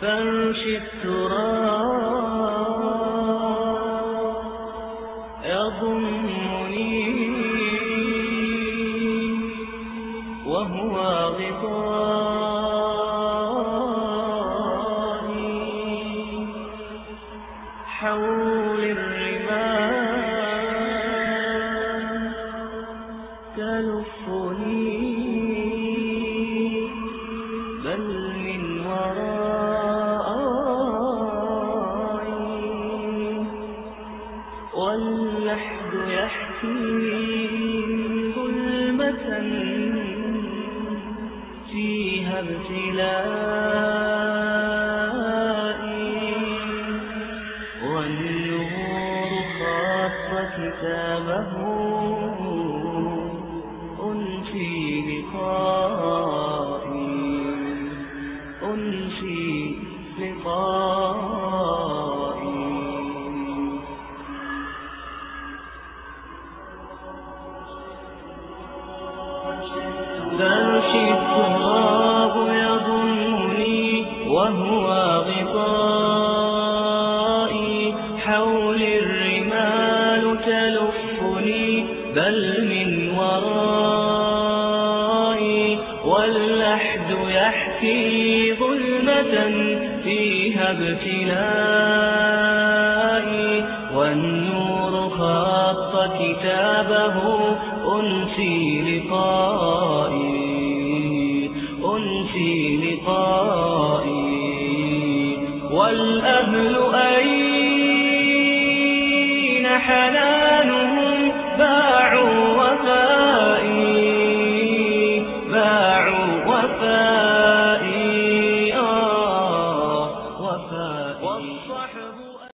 فرش التراب يضمني وهو غطاني حول الرمال تلفني. بل يحكي ظلمة فيها ابتلائي والنور خاص كتابه أنسي لقائي أنسي لقائي بل من ورائي واللحد يحكي ظلمة فيها ابتلائي والنور خاط كتابه أنسي لقائي أنسي لقائي والأهل أين حنانهم